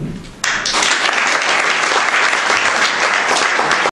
Amen.